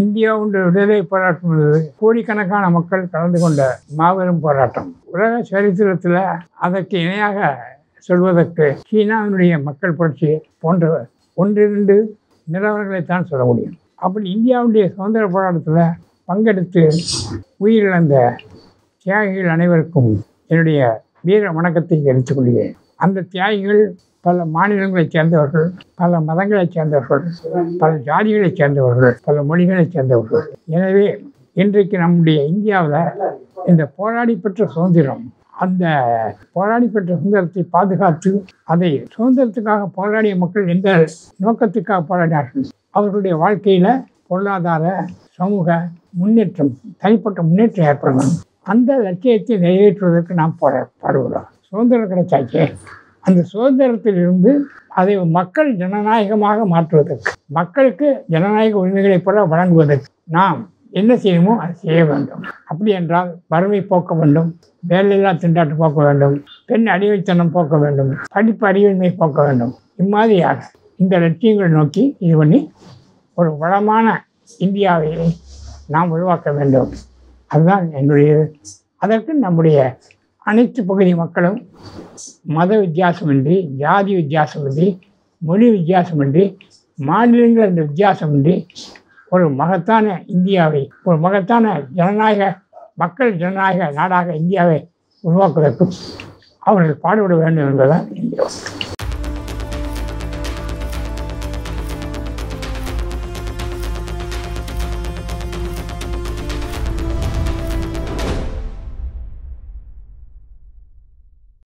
இந்தியாவுடைய விடுதலை போராட்டம் என்பது கோடிக்கணக்கான மக்கள் கலந்து கொண்ட மாபெரும் போராட்டம். உலக சரித்திரத்தில் அதற்கு இணையாக சொல்வதற்கு சீனாவினுடைய மக்கள் புரட்சி போன்ற ஒன்றிரண்டு நிலவரங்களைத்தான் சொல்ல முடியும். அப்படி இந்தியாவுடைய சுதந்திர போராட்டத்தில் பங்கெடுத்து உயிரிழந்த தியாகிகள் அனைவருக்கும் என்னுடைய வீர வணக்கத்தை எடுத்துக் கொள்கிறேன். அந்த தியாகிகள் பல மாநிலங்களைச் சேர்ந்தவர்கள் பல மதங்களைச் சேர்ந்தவர்கள் பல ஜாதிகளைச் சேர்ந்தவர்கள் பல மொழிகளைச் சேர்ந்தவர்கள். எனவே இன்றைக்கு நம்முடைய இந்தியாவில் இந்த போராடி பெற்ற சுதந்திரம் அந்த போராடி பெற்ற சுதந்திரத்தை பாதுகாத்து அதை சுதந்திரத்துக்காக போராடிய மக்கள் எந்த நோக்கத்துக்காக போராடினார்கள்? அவர்களுடைய வாழ்க்கையில் பொருளாதார சமூக முன்னேற்றம் தனிப்பட்ட முன்னேற்றம் ஏற்படணும். அந்த லட்சியத்தை நிறைவேற்றுவதற்கு நாம் போரா பாடுகிறோம் சுதந்திரம் கிடைச்சாச்சே? அந்த சுதந்திரத்திலிருந்து அதை மக்கள் ஜனநாயகமாக மாற்றுவதற்கு மக்களுக்கு ஜனநாயக உரிமைகளை போல வழங்குவதற்கு நாம் என்ன செய்யணுமோ அதை செய்ய வேண்டும். அப்படி என்றால் வறுமை போக்க வேண்டும் வேலையில்லா திண்டாட்டம் போக்க வேண்டும் பெண் அடிமைத்தனம் போக்க வேண்டும் படிப்பு அறிவின்மை போக்க வேண்டும். இம்மாதிரியாக இந்த லட்சியங்களை நோக்கி இது பண்ணி ஒரு வளமான இந்தியாவை நாம் உருவாக்க வேண்டும். அதுதான் என்னுடைய அதற்கு நம்முடைய அனைத்து பகுதி மக்களும் மத வித்தியாசமின்றி ஜாதி வித்தியாசமின்றி மொழி வித்தியாசமின்றி மாநிலங்கள் அந்த வித்தியாசமின்றி ஒரு மகத்தான இந்தியாவை ஒரு மகத்தான ஜனநாயக மக்கள் ஜனநாயக நாடாக இந்தியாவை உருவாக்குவதற்கும் அவர்கள் பாடுபட வேண்டும் என்பதுதான் இந்தியா.